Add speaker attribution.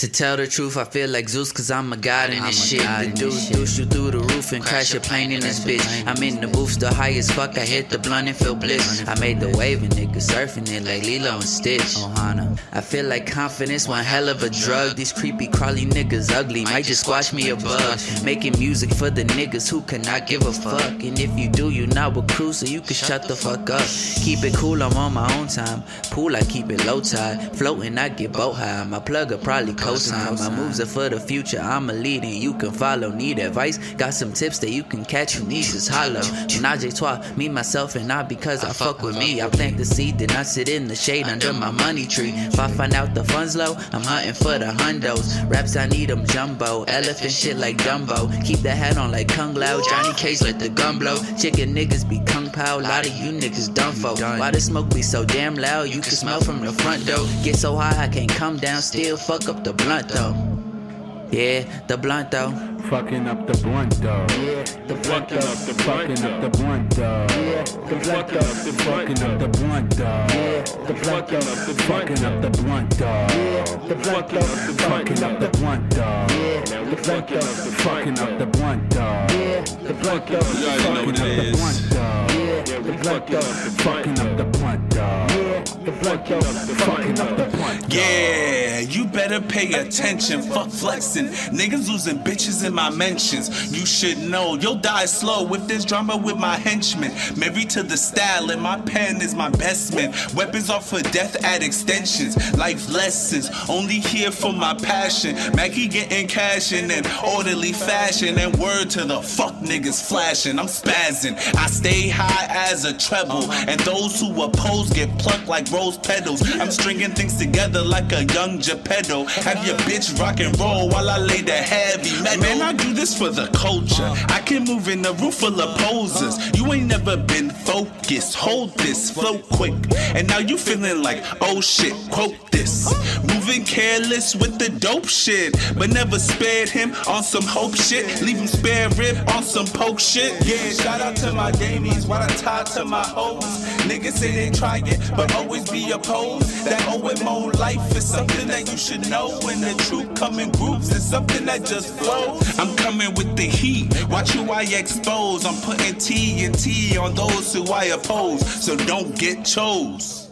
Speaker 1: To tell the truth, I feel like Zeus, cause I'm a god in this shit. The deuce, deuce you through the roof and crash your plane in this bitch. I'm in the booth, the high as fuck, I hit the blunt and feel bliss. I made the wave and niggas surfing it like Lilo and Stitch. Ohana. I feel like confidence, one hell of a drug. These creepy, crawly niggas ugly, might just squash me a bug. Making music for the niggas who cannot give a fuck. And if you do, you not with crew, so you can shut the fuck up. Keep it cool, I'm on my own time. Pool, I keep it low tide. Floating, I get boat high. My plug will probably cosign. My moves are for the future, I'm a lead and you can follow. Need advice? Got some tips that you can catch who needs is hollow. Menage toi, me, myself, and I because I fuck with me. I plant the seed, then I sit in the shade under my money tree. If I find out the funds low, I'm hunting for the hundos. Raps, I need them jumbo. Elephant shit like Dumbo. Keep the hat on like Kung Lao. Johnny Cage let the gun blow. Chicken niggas be Kung Pao. Lot of you niggas done for. Why the smoke be so damn loud? You can smell from the front door. Get so high, I can't come down. Still fuck up the blunt though. Yeah, the blunt though.
Speaker 2: Fucking up the blunt though.
Speaker 3: Yeah, the blunt though.
Speaker 2: fucking up the blunt though.
Speaker 3: Yeah, the blunt though.
Speaker 2: Fucking up the blunt though.
Speaker 3: Yeah, the blunt though.
Speaker 2: Fucking up the blunt though.
Speaker 3: Yeah, the blunt though.
Speaker 2: Fucking up the blunt though.
Speaker 3: Yeah, the blunt though.
Speaker 2: Fucking up the blunt though.
Speaker 3: Yeah, the blunt though.
Speaker 4: You already know what
Speaker 2: Fucking up the blunt though.
Speaker 3: Yeah, the blunt though.
Speaker 2: Fucking up the blunt though.
Speaker 3: Yeah, the blunt.
Speaker 2: Fucking up the blunt.
Speaker 4: Yeah, you better pay attention. Fuck flexing. Niggas losing bitches in my mentions. You should know. You'll die slow with this drama with my henchmen. Married to the style, and my pen is my best man. Weapons are for death at extensions. Life lessons. Only here for my passion. Macky getting cash in an orderly fashion. And word to the fuck niggas flashing. I'm spazzing. I stay high as a treble. And those who oppose get plucked like rose petals. I'm stringing things together like a young Geppetto. Have your bitch rock and roll while I lay the heavy metal. Man, I do this for the culture. I can move in a room full of posers. You ain't never been focused. Hold this, flow quick. And now you feeling like, oh shit, quote this. Moving careless with the dope shit. But never spared him on some hope shit. Leave him spare rib on some poke shit. Yeah, shout out to my gamies, I tie to my hoes. Niggas say they try it, but always be opposed. That OMO life is something that you should know. When the truth come in groups, it's something that just flows. I'm coming with the heat, watch who I expose. I'm putting T and T on those who I oppose, so don't get chose.